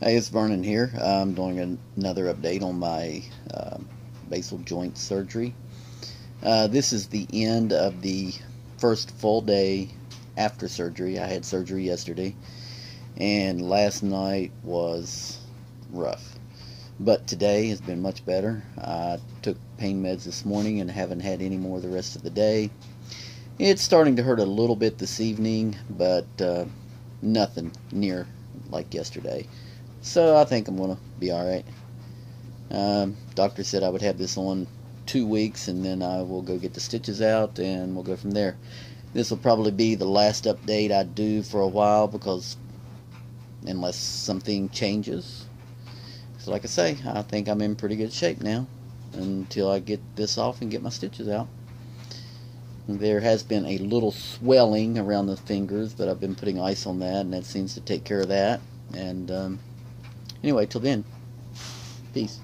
Hey, it's Vernon here. I'm doing an another update on my uh, basal joint surgery. Uh, this is the end of the first full day after surgery. I had surgery yesterday, and last night was rough. But today has been much better. I took pain meds this morning and haven't had any more the rest of the day. It's starting to hurt a little bit this evening, but uh, nothing near like yesterday. So I think I'm going to be alright. Um, doctor said I would have this on two weeks and then I will go get the stitches out and we'll go from there. This will probably be the last update I do for a while because unless something changes. So like I say, I think I'm in pretty good shape now until I get this off and get my stitches out. There has been a little swelling around the fingers, but I've been putting ice on that and that seems to take care of that. And um, Anyway, till then, peace.